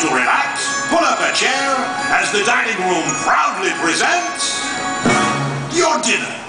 to relax, pull up a chair as the dining room proudly presents your dinner.